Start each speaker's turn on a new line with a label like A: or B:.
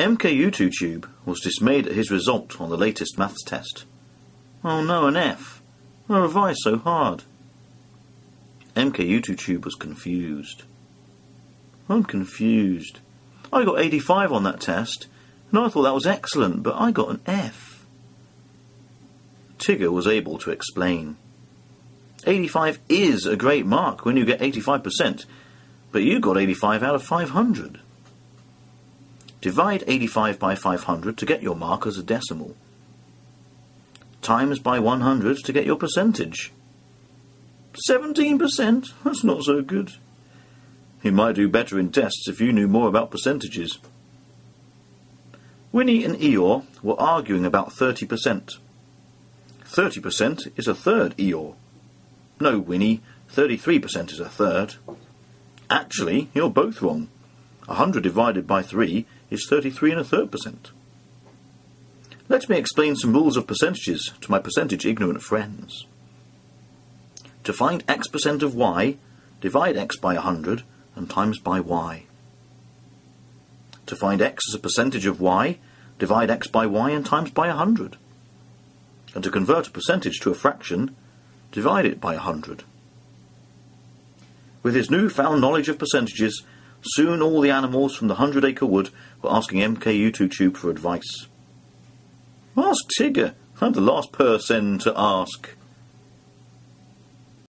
A: mkyou2tube was dismayed at his result on the latest maths test. Oh no, an F. I revised so hard. mkyou2tube was confused. I'm confused. I got 85 on that test, and I thought that was excellent, but I got an F. Tigger was able to explain. 85 is a great mark when you get 85%, but you got 85 out of 500. Divide 85 by 500 to get your mark as a decimal. Times by 100 to get your percentage. 17%? That's not so good. You might do better in tests if you knew more about percentages. Winnie and Eeyore were arguing about 30%. 30% is a third, Eeyore. No, Winnie, 33% is a third. Actually, you're both wrong. 100 divided by 3 is 33 and a third percent. Let me explain some rules of percentages to my percentage ignorant friends. To find x percent of y, divide x by 100 and times by y. To find x as a percentage of y, divide x by y and times by 100. And to convert a percentage to a fraction, divide it by 100. With his newfound knowledge of percentages, soon all the animals from the Hundred Acre Wood were asking mkyou2tube for advice. Ask Tigger. I'm the last person to ask.